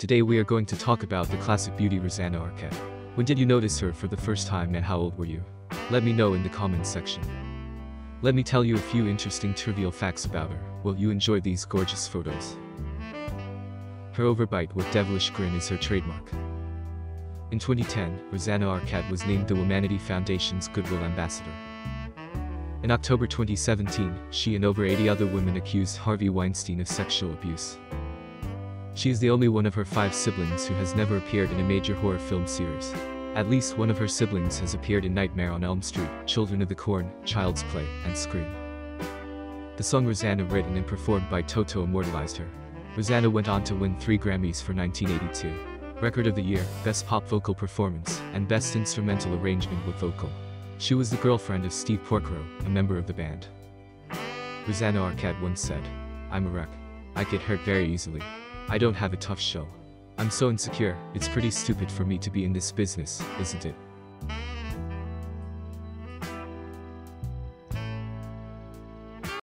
Today we are going to talk about the classic beauty Rosanna Arquette. When did you notice her for the first time and how old were you? Let me know in the comments section. Let me tell you a few interesting trivial facts about her. Will you enjoy these gorgeous photos? Her overbite with devilish grin is her trademark. In 2010, Rosanna Arquette was named the Womanity Foundation's Goodwill Ambassador. In October 2017, she and over 80 other women accused Harvey Weinstein of sexual abuse. She is the only one of her five siblings who has never appeared in a major horror film series. At least one of her siblings has appeared in Nightmare on Elm Street, Children of the Corn, Child's Play, and Scream. The song Rosanna written and performed by Toto immortalized her. Rosanna went on to win three Grammys for 1982. Record of the Year, Best Pop Vocal Performance, and Best Instrumental Arrangement with Vocal. She was the girlfriend of Steve Porcaro, a member of the band. Rosanna Arquette once said, I'm a wreck. I get hurt very easily. I don't have a tough show. I'm so insecure, it's pretty stupid for me to be in this business, isn't it?